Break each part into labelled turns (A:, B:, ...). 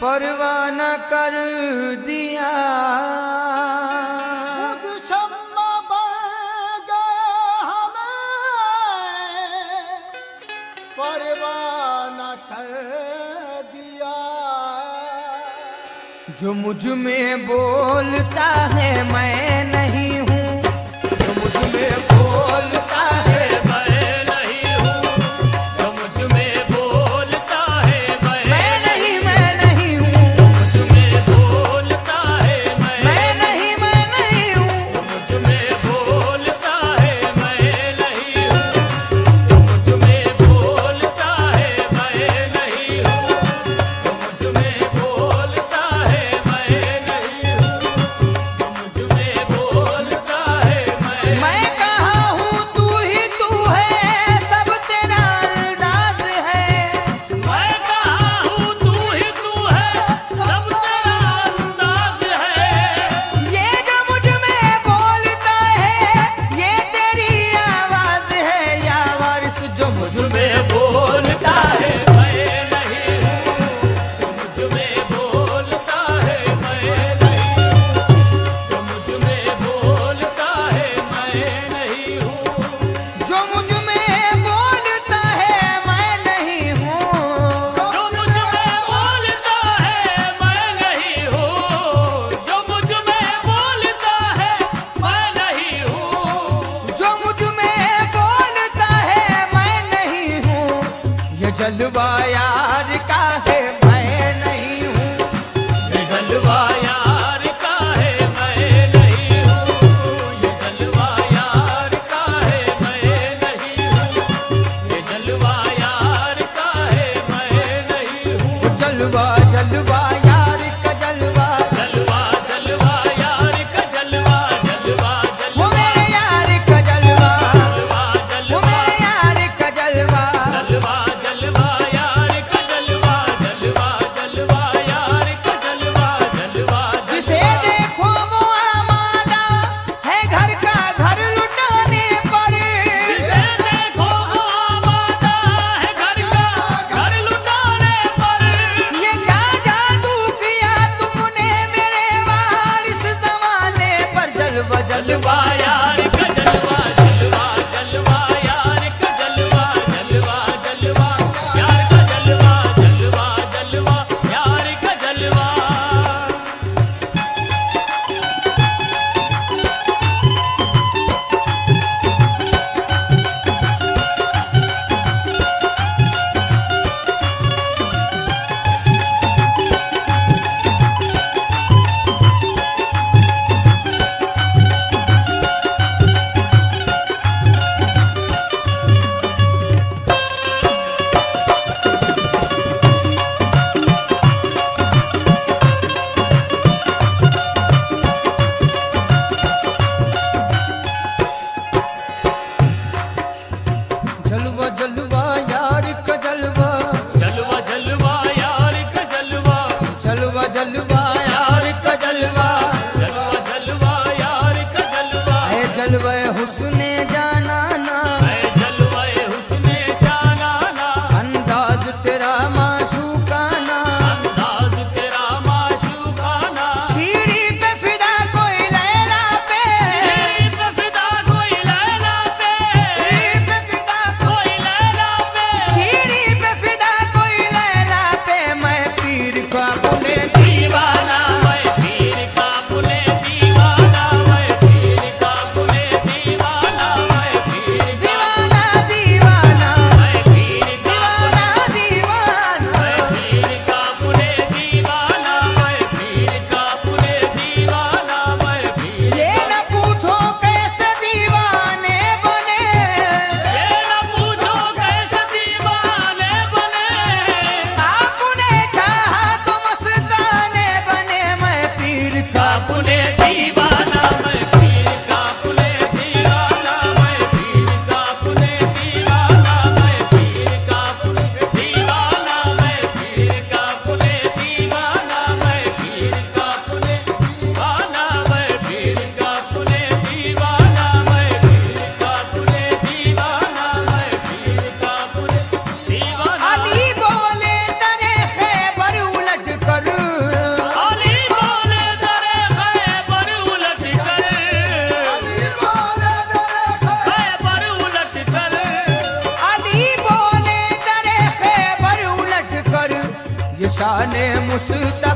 A: परवाना कर दिया।
B: खुद शम्मा बढ़ हमें परवाना कर दिया।
A: जो मुझमें बोलता है मैं झलवा यार का मैं नहीं हूँ।
C: ये झलवा यार का मैं नहीं हूँ। ये जलवा यार का है मैं नहीं हूँ। ये जलवा यार का है मैं नहीं हूँ।
A: जलवा जाने
C: मुस्ता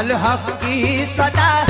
C: अल हक की
A: सदा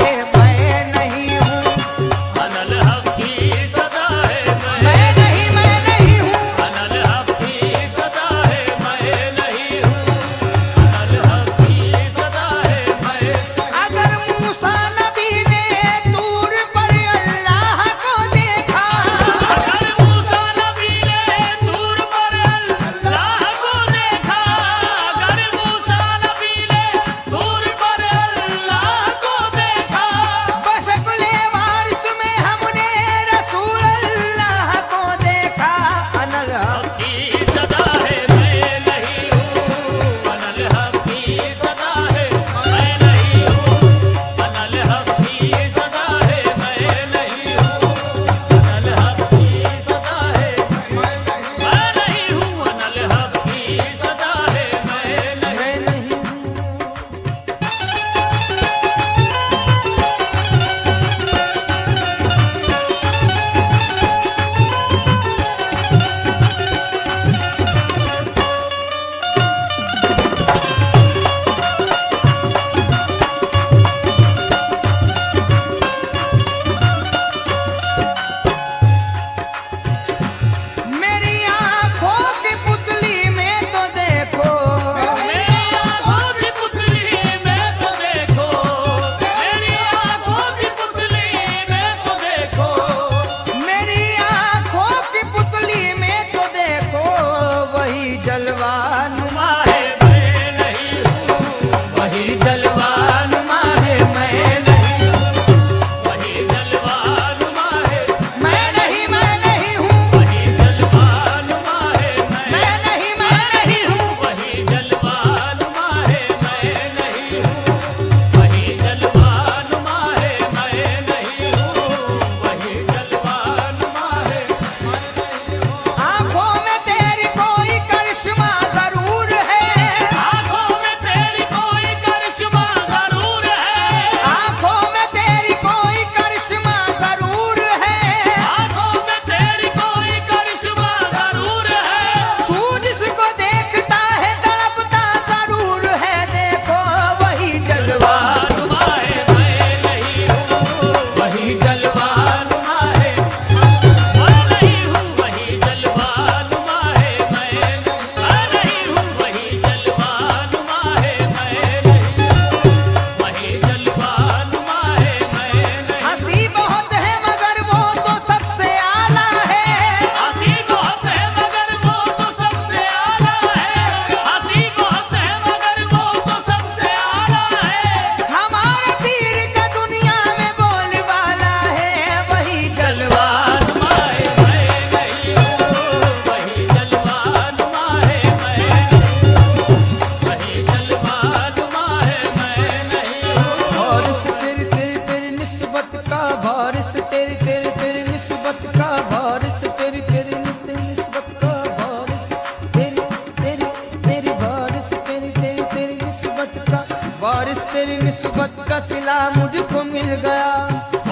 A: निस्बत का
C: सिला
A: मुझको मिल गया।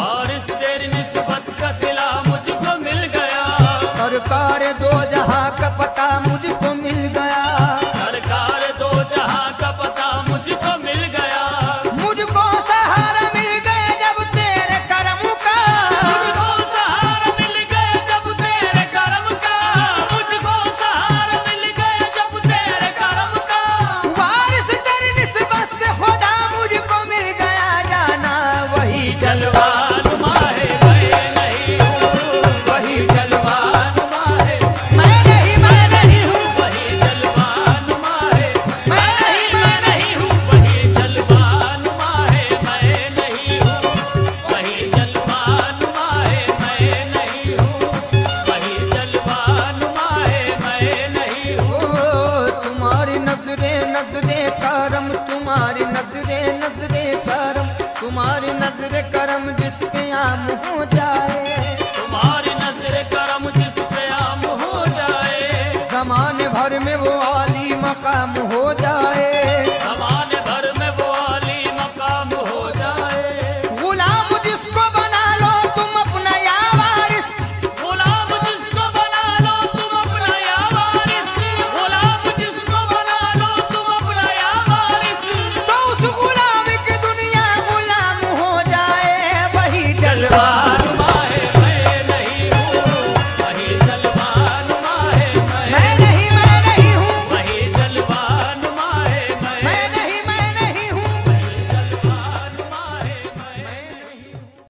A: और
C: इस तेरी निस्बत का सिला
A: मुझको मिल गया। सरकार दो जहाँ का नज़र करम
C: जिस पे आम हो
A: जाए। तुम्हारी नज़र करम जिस पे आम हो
C: जाए। जमाने भर में
A: वो आली मकाम हो जाए।